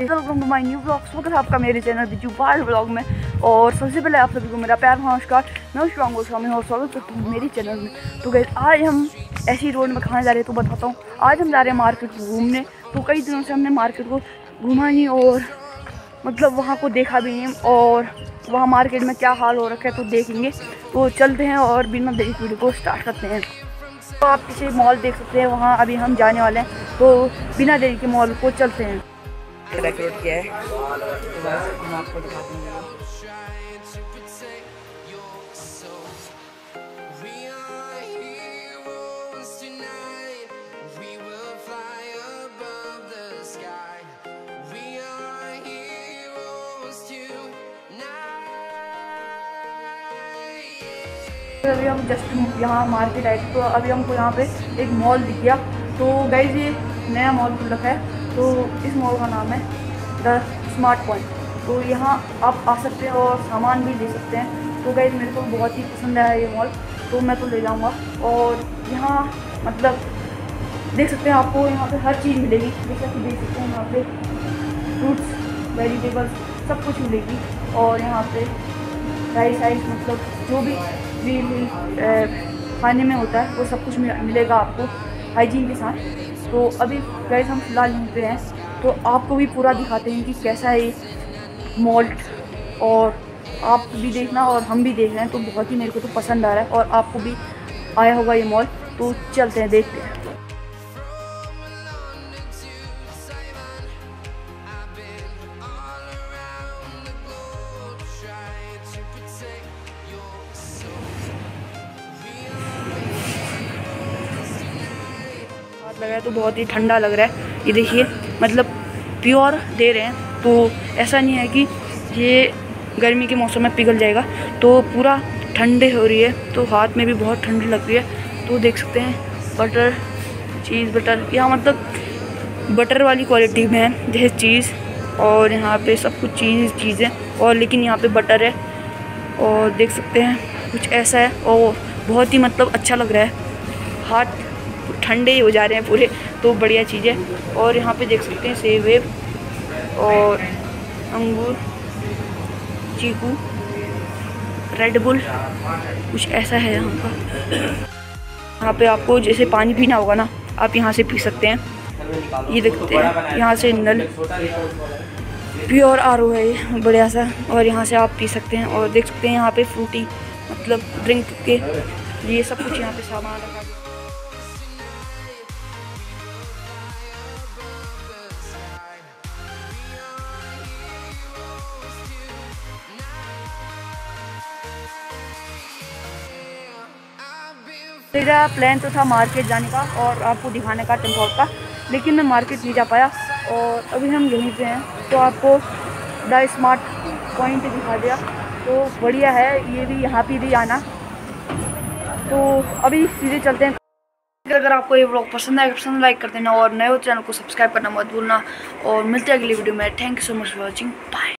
Welcome to my new blog स्वागत है आपका मेरे चैनल बिजू बाल ब्लॉग में। और सबसे पहले आप सभी को मेरा प्यार नमस्कार। मैं शिवांग गोस्वामी और स्वागत करता हूँ मेरे चैनल में। तो गए आज हम ऐसी रोड में खाने जा रहे हैं तो बताता हूँ। आज हम जा रहे हैं मार्केट घूमने। तो कई दिनों से हमने मार्केट को घूमा नहीं और मतलब वहाँ को देखा भी नहीं और वहाँ मार्केट में क्या हाल हो रखा है तो देखेंगे। तो चलते हैं और बिना देरी वीडियो को स्टार्ट करते हैं। तो आप किसी मॉल देख सकते हैं, वहाँ अभी हम जाने वाले हैं। तो बिना देरी के मॉल को चलते हैं। डेकोरेट किया है। तो बस हम आपको दिखाते हैं. तो अभी हम जस्ट यहाँ मार्केट आए तो अभी हमको यहाँ पे एक मॉल दिख गया। तो गाइज़ ये नया मॉल खुल रखा है। तो इस मॉल का नाम है द स्मार्ट पॉइंट। तो यहाँ आप आ सकते हैं और सामान भी ले सकते हैं। तो गाइज़ मेरे को बहुत ही पसंद आया ये मॉल तो मैं तो ले जाऊँगा। और यहाँ मतलब देख सकते हैं आपको यहाँ पे हर चीज़ मिलेगी। जैसा कि देख सकते हैं यहाँ पे फ्रूट्स वेजिटेबल्स सब कुछ मिलेगी। और यहाँ पे राइस आइस मतलब जो भी भी, खाने में होता है वो सब कुछ मिलेगा आपको। हाइजीन के साथ। तो अभी गैस हम फ़िलहाल यहीं पे हैं। तो आपको भी पूरा दिखाते हैं कि कैसा है ये मॉल और आप भी देखना और हम भी देख रहे हैं। तो बहुत ही मेरे को तो पसंद आ रहा है और आपको भी आया होगा ये मॉल तो चलते हैं, देखते हैं। हाथ लगाया तो बहुत ही ठंडा लग रहा है। ये देखिए मतलब प्योर दे रहे हैं। तो ऐसा नहीं है कि ये गर्मी के मौसम में पिघल जाएगा। तो पूरा ठंडे हो रही है तो हाथ में भी बहुत ठंडी लग रही है। तो देख सकते हैं बटर चीज़ बटर यहाँ मतलब बटर वाली क्वालिटी में है, जैसे चीज़ और यहाँ पे सब कुछ चीज़ चीज़ें और लेकिन यहाँ पे बटर है। और देख सकते हैं, कुछ ऐसा है। और बहुत ही मतलब अच्छा लग रहा है। हाथ ठंडे ही जा रहे हैं पूरे तो बढ़िया चीज़ है। और यहाँ पे देख सकते हैं सेब वेब और अंगूर, चीकू रेडबुल कुछ ऐसा है यहाँ पर। यहाँ पे आपको जैसे पानी पीना होगा ना, आप यहाँ से पी सकते हैं। ये देखते हैं, यहाँ से नल, प्योर आरओ है ये, बढ़िया सा। और यहाँ से आप पी सकते हैं। और देख सकते हैं यहाँ पे फ्रूटी मतलब ड्रिंक के ये सब कुछ यहाँ पे सामान रखा मेरा प्लान तो था मार्केट जाने का और आपको दिखाने का टेंपल का, लेकिन मैं मार्केट नहीं जा पाया और अभी हम यहीं पे हैं। तो आपको द स्मार्ट पॉइंट दिखा दिया। तो बढ़िया है, ये भी यहाँ पे भी आना। तो अभी सीधे चलते हैं। अगर आपको ये ब्लॉग पसंद आए पसंद लाइक कर देना और नए चैनल को सब्सक्राइब करना मत भूलना। और मिलते हैं अगली वीडियो में। Thank you so much for watching bye